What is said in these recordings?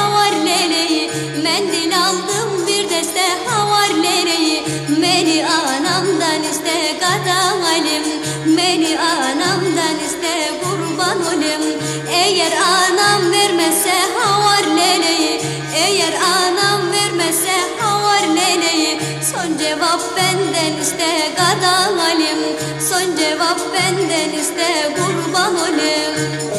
Havar leleyi Mendil aldım bir deste havar leleyi Beni anamdan iste kadalim Beni anamdan iste kurban olayım Eğer anam vermezse havar leleyi Eğer anam vermezse havar leleyi Son cevap benden iste kadalim Son cevap benden iste kurban olayım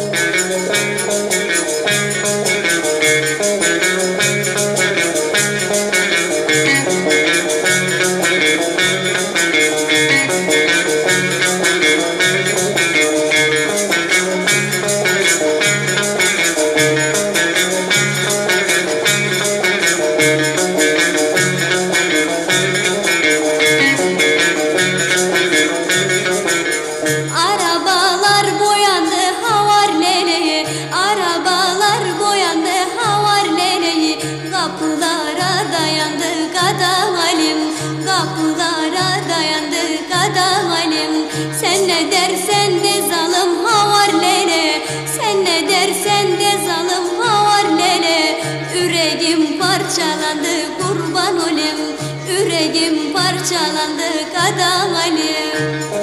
Kapılara dayandı kada halim Sen ne dersen de zalım havar lele Sen ne dersen de zalım havar lele Yüreğim parçalandı kurban olayım Yüreğim parçalandı kada halim